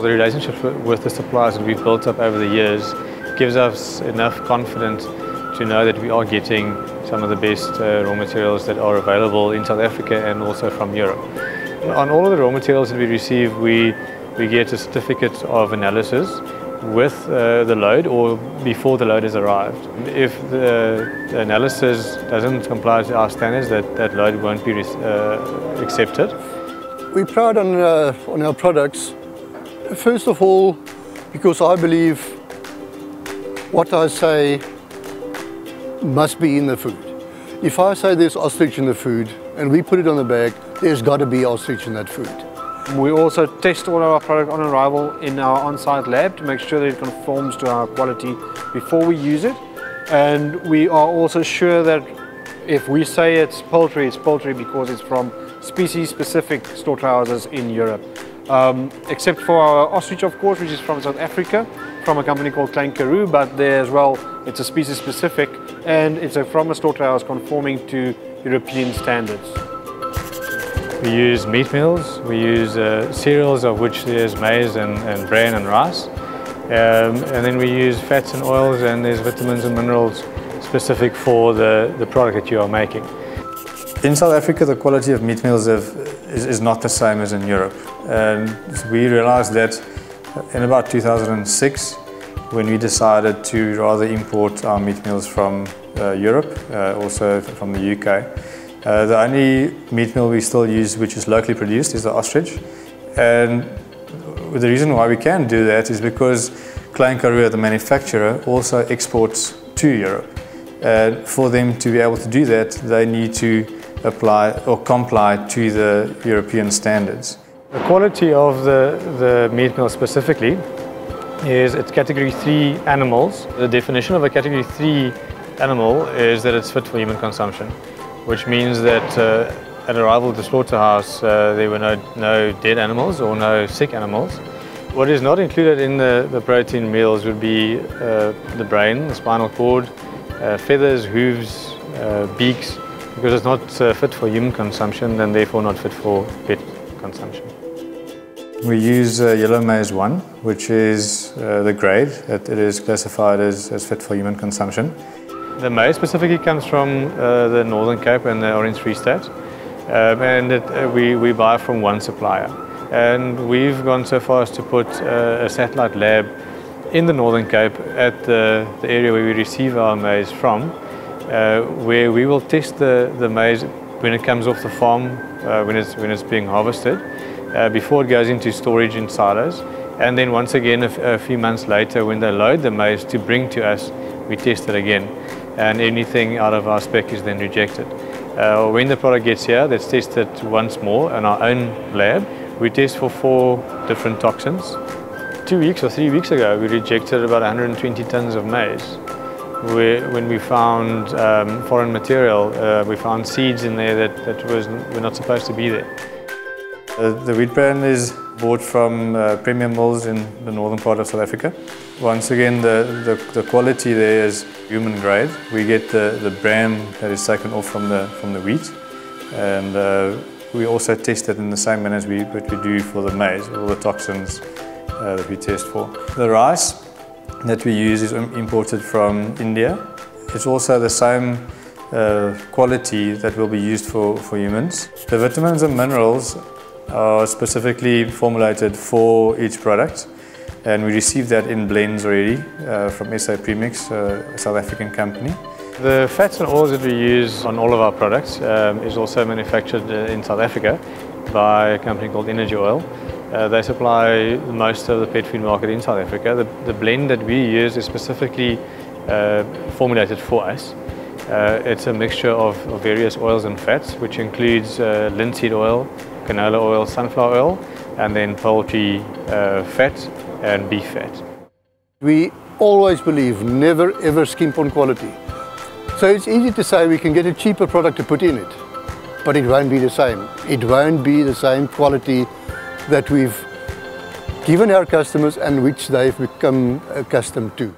The relationship with the suppliers that we've built up over the years gives us enough confidence to know that we are getting some of the best uh, raw materials that are available in South Africa and also from Europe. On all of the raw materials that we receive, we, we get a certificate of analysis with uh, the load or before the load has arrived. If the, the analysis doesn't comply to our standards, that, that load won't be uh, accepted. We're proud on, uh, on our products. First of all, because I believe what I say must be in the food. If I say there's ostrich in the food and we put it on the bag, there's got to be ostrich in that food. We also test all our product on arrival in our on-site lab to make sure that it conforms to our quality before we use it. And we are also sure that if we say it's poultry, it's poultry because it's from species-specific slaughterhouses in Europe. Um, except for our ostrich, of course, which is from South Africa, from a company called Klein Karoo, but there as well, it's a species-specific, and it's a, from a slaughterhouse conforming to European standards. We use meat meals, we use uh, cereals of which there's maize and, and bran and rice. Um, and then we use fats and oils and there's vitamins and minerals specific for the, the product that you are making. In South Africa, the quality of meat meals have, is, is, not the same as in Europe. And we realized that in about 2006, when we decided to rather import our meat meals from uh, Europe, uh, also from the UK, uh, the only meat meal we still use which is locally produced is the ostrich. And the reason why we can do that is because Klein Karoo, the manufacturer, also exports to Europe. And for them to be able to do that, they need to apply or comply to the European standards. The quality of the, the meat meal specifically is it's category 3 animals. The definition of a category 3 animal is that it's fit for human consumption which means that uh, at arrival at the slaughterhouse uh, there were no, no dead animals or no sick animals. What is not included in the, the protein meals would be uh, the brain, the spinal cord, uh, feathers, hooves, uh, beaks, because it's not uh, fit for human consumption and therefore not fit for pet consumption. We use yellow maize 1, which is the grade that it is classified as, as fit for human consumption. The maize specifically comes from uh, the Northern Cape and the Orange Free State. Um, and it, uh, we, we buy from one supplier. And we've gone so far as to put uh, a satellite lab in the Northern Cape at the, the area where we receive our maize from, uh, where we will test the, the maize when it comes off the farm, uh, when, it's, when it's being harvested, uh, before it goes into storage in silos. And then once again, a, few months later, when they load the maize to bring to us, we test it again and anything out of our spec is then rejected. Uh, when the product gets here, that's tested once more in our own lab. We test for four different toxins. Two weeks or three weeks ago, we rejected about 120 tons of maize. We, when we found um, foreign material, uh, we found seeds in there that, that was, were not supposed to be there. Uh, the wheat bran is bought from uh, Premier Mills in the northern part of South Africa. Once again, the, the, the, quality there is human grade. We get the, the bran that is taken off from the, from the wheat. And uh, we also test it in the same manner as we, what we do for the maize, all the toxins uh, that we test for. The rice that we use is imported from India. It's also the same uh, quality that will be used for, for humans. The vitamins and minerals are specifically formulated for each product and we received that in blends already uh, from SA Premix, uh, a South African company. The fats and oils that we use on all of our products um, is also manufactured uh, in South Africa by a company called Energy Oil. Uh, they supply most of the pet food market in South Africa. The, the blend that we use is specifically uh, formulated for us. Uh, it's a mixture of, of, various oils and fats, which includes linseed oil, canola oil, sunflower oil, and then poultry uh, fat and beef fat. We always believe never ever skimp on quality. So it's easy to say we can get a cheaper product to put in it, but it won't be the same. It won't be the same quality that we've given our customers and which they've become accustomed to.